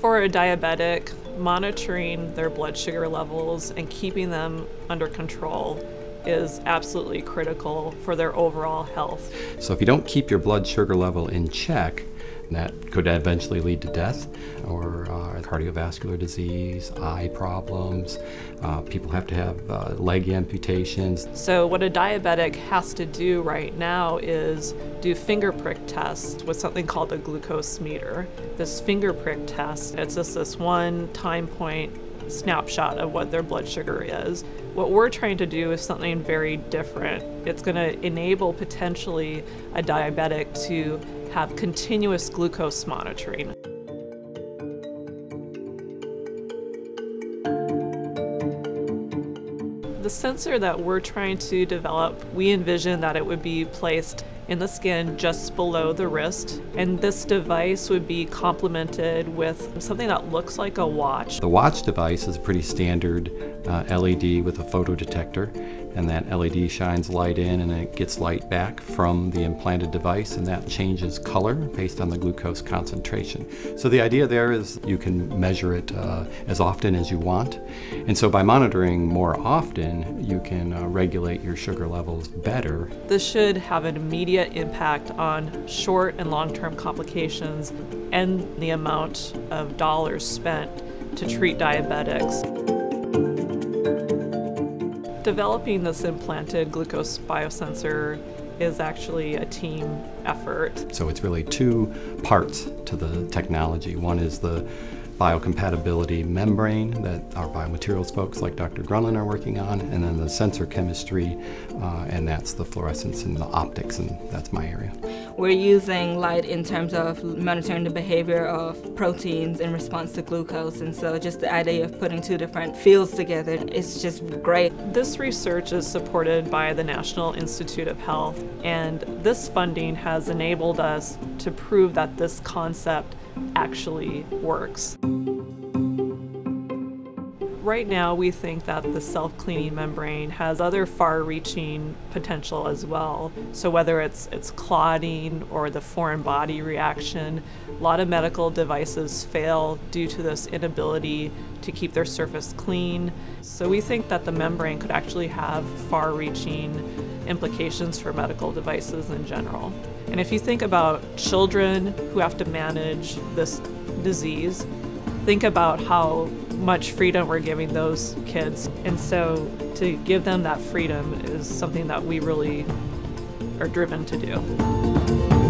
For a diabetic, monitoring their blood sugar levels and keeping them under control is absolutely critical for their overall health. So if you don't keep your blood sugar level in check, that could eventually lead to death or uh, cardiovascular disease, eye problems. Uh, people have to have uh, leg amputations. So, what a diabetic has to do right now is do finger prick tests with something called a glucose meter. This finger prick test, it's just this one time point snapshot of what their blood sugar is. What we're trying to do is something very different. It's going to enable potentially a diabetic to have continuous glucose monitoring. The sensor that we're trying to develop, we envision that it would be placed in the skin just below the wrist. And this device would be complemented with something that looks like a watch. The watch device is a pretty standard uh, LED with a photodetector and that LED shines light in and it gets light back from the implanted device and that changes color based on the glucose concentration. So the idea there is you can measure it uh, as often as you want and so by monitoring more often you can uh, regulate your sugar levels better. This should have an immediate impact on short and long-term complications and the amount of dollars spent to treat diabetics. Developing this implanted glucose biosensor is actually a team effort. So it's really two parts to the technology. One is the biocompatibility membrane that our biomaterials folks like Dr. Grunlan are working on, and then the sensor chemistry, uh, and that's the fluorescence and the optics, and that's my area. We're using light in terms of monitoring the behavior of proteins in response to glucose, and so just the idea of putting two different fields together is just great. This research is supported by the National Institute of Health, and this funding has enabled us to prove that this concept actually works. Right now, we think that the self-cleaning membrane has other far-reaching potential as well. So whether it's it's clotting or the foreign body reaction, a lot of medical devices fail due to this inability to keep their surface clean. So we think that the membrane could actually have far-reaching implications for medical devices in general. And if you think about children who have to manage this disease, think about how much freedom we're giving those kids. And so to give them that freedom is something that we really are driven to do.